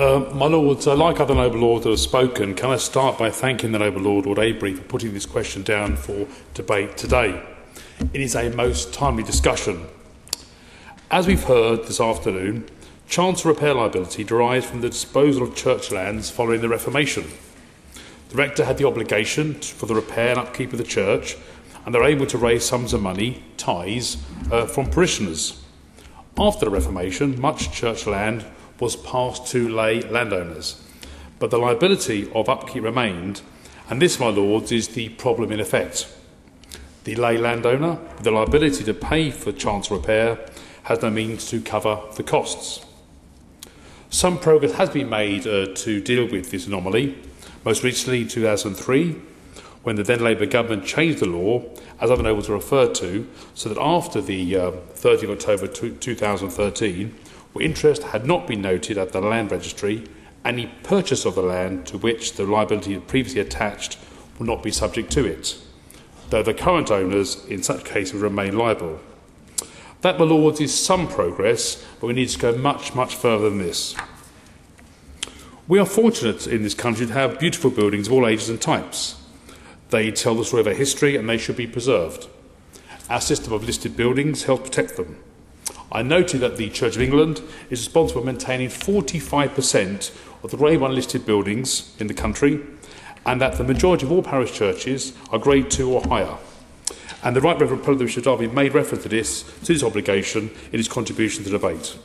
Uh, my Lords, uh, like other noble lords that have spoken, can I start by thanking the noble Lord, Lord Avebury, for putting this question down for debate today. It is a most timely discussion. As we've heard this afternoon, chancel repair liability derives from the disposal of church lands following the Reformation. The rector had the obligation for the repair and upkeep of the church, and they're able to raise sums of money, tithes, uh, from parishioners. After the Reformation, much church land was passed to lay landowners. But the liability of upkeep remained, and this, my lords, is the problem in effect. The lay landowner, with the liability to pay for chancel repair, has no means to cover the costs. Some progress has been made uh, to deal with this anomaly, most recently in 2003, when the then Labour government changed the law, as I've been able to, refer to, so that after the uh, 30th of October 2013, where interest had not been noted at the land registry, any purchase of the land to which the liability had previously attached will not be subject to it, though the current owners in such cases remain liable. That, my lords, is some progress, but we need to go much, much further than this. We are fortunate in this country to have beautiful buildings of all ages and types. They tell the story of our history and they should be preserved. Our system of listed buildings helps protect them. I noted that the Church of England is responsible for maintaining 45% of the Grade 1 listed buildings in the country, and that the majority of all parish churches are Grade 2 or higher. And the Right Reverend Prelate Bishop Derby made reference to this, to this obligation in his contribution to the debate.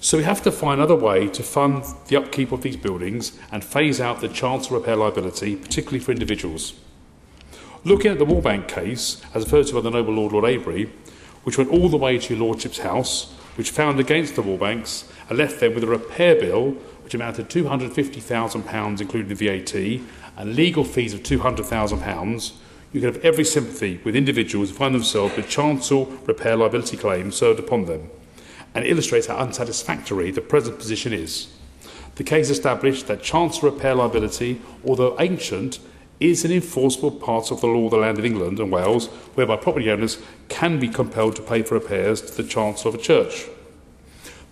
So we have to find another way to fund the upkeep of these buildings and phase out the chancel repair liability, particularly for individuals. Looking at the Wallbank case, as referred to by the Noble Lord Lord Avebury, which went all the way to your Lordship's house, which found against the Wallbanks and left them with a repair bill which amounted to £250,000, including VAT, and legal fees of £200,000, you can have every sympathy with individuals who find themselves with chancel repair liability claims served upon them, and illustrates how unsatisfactory the present position is. The case established that chancel repair liability, although ancient, is an enforceable part of the law of the land of England and Wales, whereby property owners can be compelled to pay for repairs to the chancel of a church.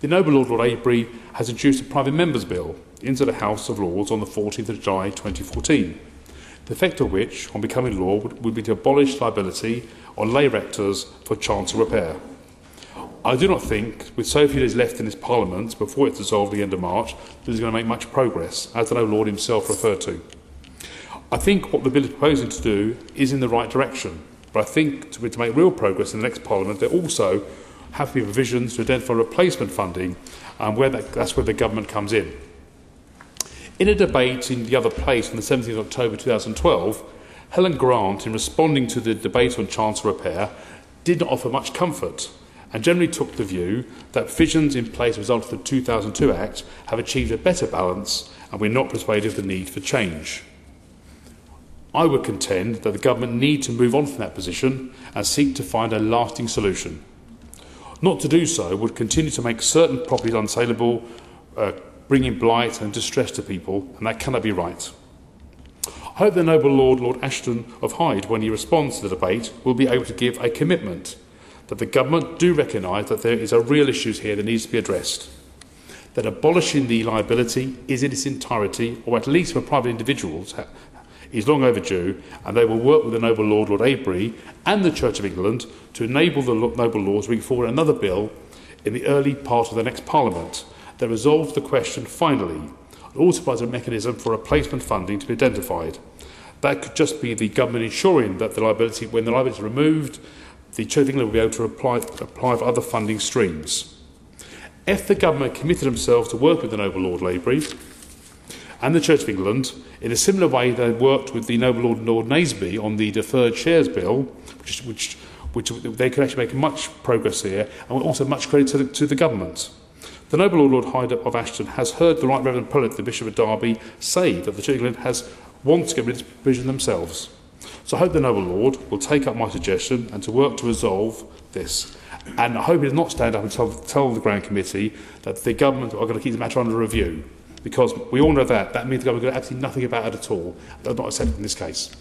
The Noble Lord Lord Avebury has introduced a private members' bill into the House of Lords on the 14th of July 2014, the effect of which, on becoming law, would, would be to abolish liability on lay rectors for chancel repair. I do not think, with so few days left in this Parliament before it's dissolved at the end of March, that it's going to make much progress, as the Noble Lord himself referred to. I think what the bill is proposing to do is in the right direction. But I think to, to make real progress in the next Parliament, there also have to be provisions to identify replacement funding, and where that, that's where the government comes in. In a debate in the other place on the 17th of October 2012, Helen Grant, in responding to the debate on chancel repair, did not offer much comfort and generally took the view that provisions in place as a result of the 2002 Act have achieved a better balance and we're not persuaded of the need for change. I would contend that the government need to move on from that position and seek to find a lasting solution. Not to do so would continue to make certain properties unsaleable, uh, bringing blight and distress to people, and that cannot be right. I hope the noble Lord, Lord Ashton of Hyde, when he responds to the debate, will be able to give a commitment that the government do recognise that there is a real issue here that needs to be addressed. That abolishing the liability is in its entirety, or at least for private individuals, is long overdue, and they will work with the noble Lord, Lord Avebury, and the Church of England to enable the noble lords to bring forward another bill in the early part of the next Parliament that resolves the question finally and also provides a mechanism for replacement funding to be identified. That could just be the government ensuring that the liability, when the liability is removed, the Church of England will be able to apply, apply for other funding streams. If the government committed themselves to work with the Noble Lord Labour and the Church of England in a similar way they worked with the Noble Lord Lord Naseby on the Deferred Shares Bill, which, which, which they could actually make much progress here, and also much credit to the, to the government. The Noble Lord Lord Hyde of Ashton has heard the Right Reverend Prelate, the Bishop of Derby, say that the Church of England has wants to get rid of this provision themselves. So I hope the Noble Lord will take up my suggestion and to work to resolve this. And I hope he does not stand up and tell, tell the Grand Committee that the government are going to keep the matter under review. because we all know that. That means the government can do absolutely nothing about it at all. That's not accepted in this case.